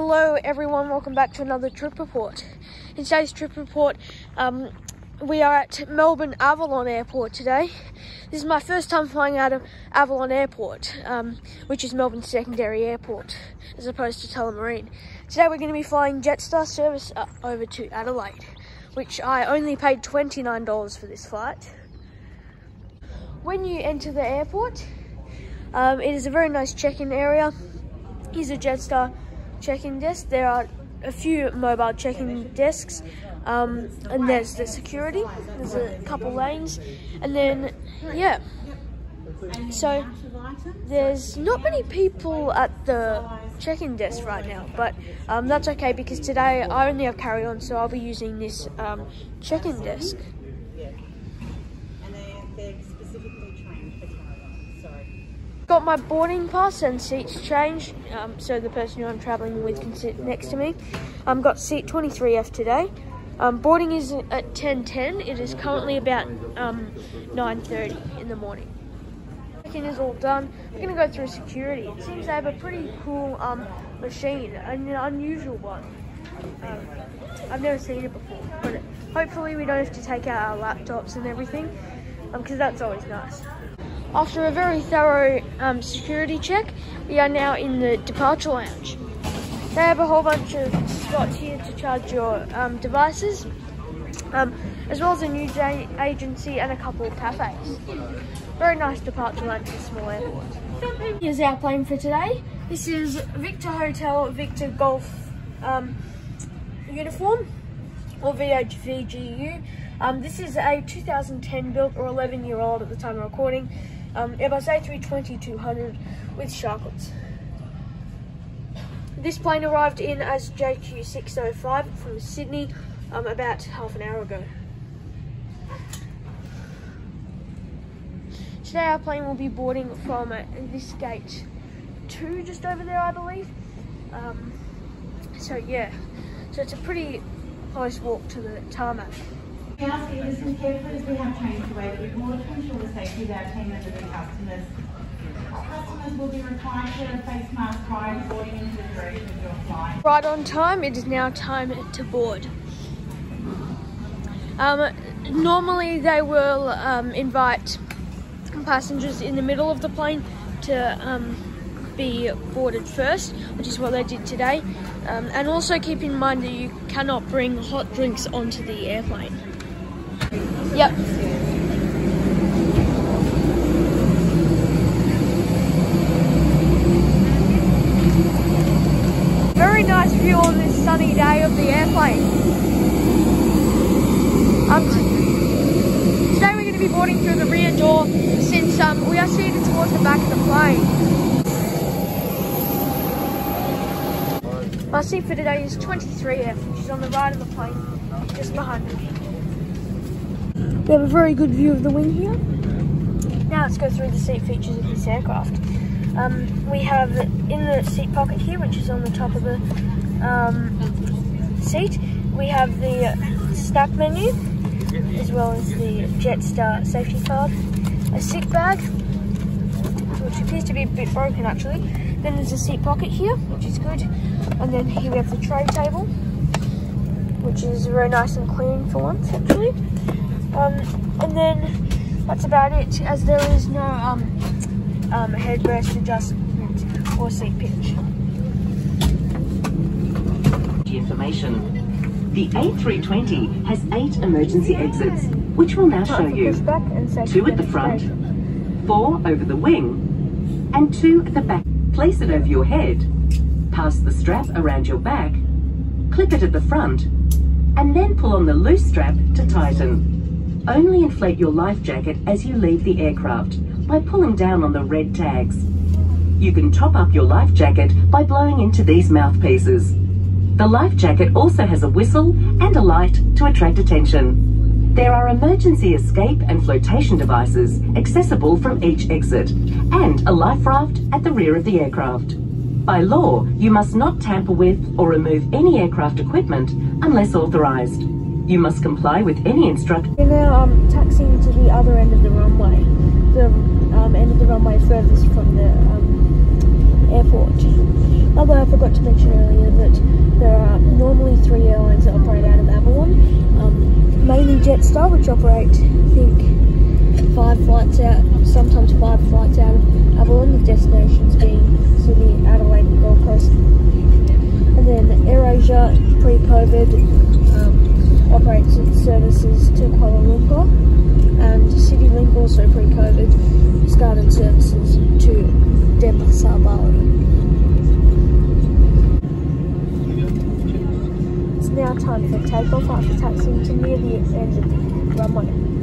Hello everyone, welcome back to another trip report. In today's trip report, um, we are at Melbourne Avalon Airport today. This is my first time flying out of Avalon Airport, um, which is Melbourne's secondary airport, as opposed to Tullamarine. Today we're going to be flying Jetstar service uh, over to Adelaide, which I only paid $29 for this flight. When you enter the airport, um, it is a very nice check-in area. Here's a Jetstar check-in desk. There are a few mobile check-in desks, um, and there's the security. There's a couple lanes, and then yeah. So there's not many people at the check-in desk right now, but um, that's okay because today I only have carry-on, so I'll be using this um, check-in desk. Got my boarding pass and seats changed, um, so the person who I'm travelling with can sit next to me. I've um, got seat 23F today. Um, boarding is at 10.10. It is currently about 9.30 um, in the morning. Check-in is all done. We're going to go through security. It seems they have a pretty cool um, machine, an unusual one. Um, I've never seen it before, but hopefully we don't have to take out our laptops and everything, because that's always nice. After a very thorough um, security check, we are now in the departure lounge. They have a whole bunch of spots here to charge your um, devices, um, as well as a news agency and a couple of cafes. Very nice departure lounge for a small airport. Here's our plane for today. This is Victor Hotel Victor Golf um, uniform, or VHVGU. Um, this is a 2010 built or 11 year old at the time of recording um, Airbus A320-200 with sharklets. This plane arrived in as JQ605 from Sydney um, about half an hour ago. Today our plane will be boarding from uh, this gate 2 just over there I believe. Um, so yeah, so it's a pretty close walk to the tarmac. Listen carefully as we have changed the way that we more to ensure the safety of our team members and customers. Customers will be required to wear face mask prior to boarding. Right on time, it is now time to board. Um, normally they will um, invite passengers in the middle of the plane to um, be boarded first, which is what they did today. Um, and also keep in mind that you cannot bring hot drinks onto the airplane. Yep. Very nice view on this sunny day of the airplane. Um, today we're going to be boarding through the rear door since um, we are seated towards the back of the plane. Our seat for today is 23F, which is on the right of the plane, just behind me. We have a very good view of the wing here. Now let's go through the seat features of this aircraft. Um, we have in the seat pocket here, which is on the top of the um, seat, we have the snack menu, as well as the Jetstar safety card, a seat bag, which appears to be a bit broken actually. Then there's a seat pocket here, which is good. And then here we have the tray table, which is very nice and clean for once actually. Um, and then that's about it, as there is no um, um, headrest adjustment or seat pitch. Information. The A320 has eight emergency exits, which we'll now show you. Two at the front, four over the wing, and two at the back. Place it over your head, pass the strap around your back, clip it at the front, and then pull on the loose strap to tighten. Only inflate your life jacket as you leave the aircraft by pulling down on the red tags. You can top up your life jacket by blowing into these mouthpieces. The life jacket also has a whistle and a light to attract attention. There are emergency escape and flotation devices accessible from each exit and a life raft at the rear of the aircraft. By law, you must not tamper with or remove any aircraft equipment unless authorised. You must comply with any instruction. We're now um, taxiing to the other end of the runway. The um, end of the runway furthest from the um, airport. Although I forgot to mention earlier that there are normally three airlines that operate out of Avalon. Um, mainly Jetstar, which operate, I think, five flights out, sometimes five flights out of Avalon, the destinations being Sydney, Adelaide, Gold Coast. And then AirAsia, pre-COVID, um, operates its services to Kuala Lumpur, and Citilink also pre-COVID started services to Denpasar, Bali. It's now time for takeoff after taxiing to near the end of the runway.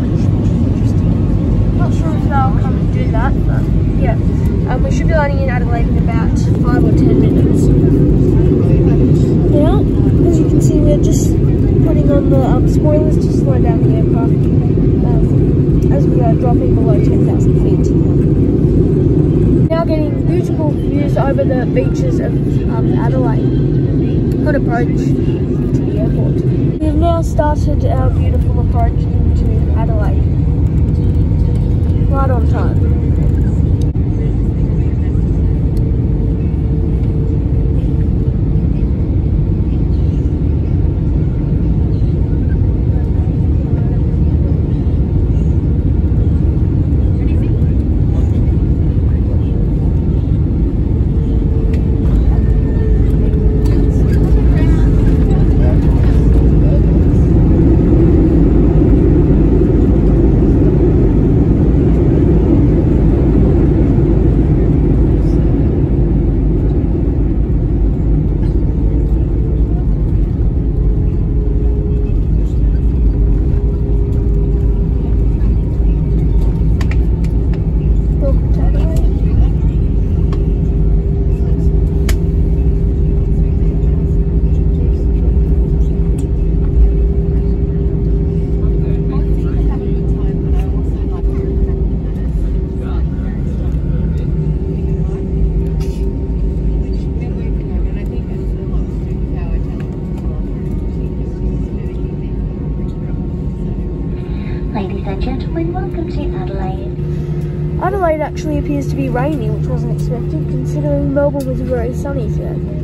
Collect the rubbish, which is interesting. Not sure if they'll come and do that, but yeah. Um, we should be landing in Adelaide in about five or ten minutes. Now, as you can see, we're just putting on the um, spoilers to slow down the aircraft um, as we are dropping below 10,000 feet. Now getting beautiful views over the beaches of um, Adelaide. Good approach to the airport. We've now started our beautiful approach. Right on time. Welcome to Adelaide. Ladies welcome to Adelaide. Adelaide actually appears to be rainy, which wasn't expected considering Melbourne was very sunny today.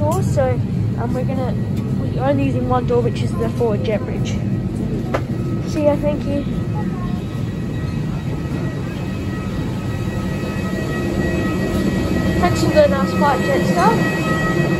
Doors, so um, we're gonna we're only using one door, which is the forward jet bridge. See ya, thank you. Thanks for the nice flight, Jetstar.